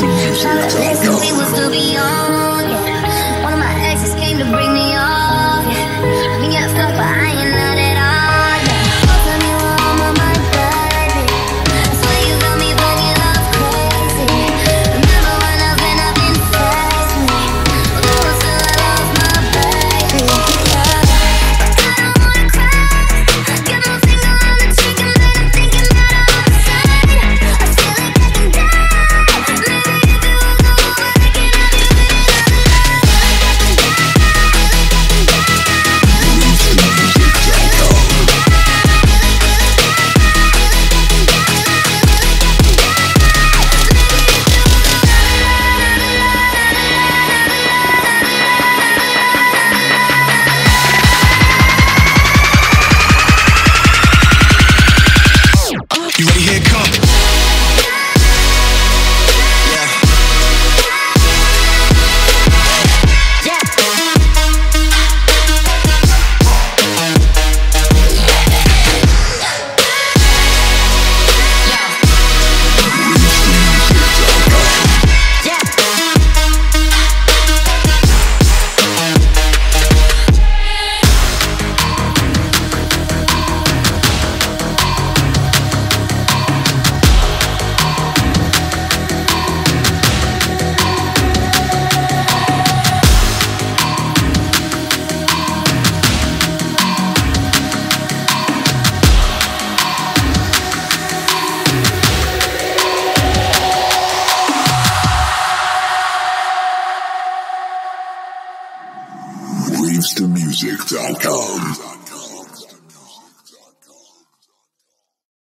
Let's. We will still be on. Instammusic.com.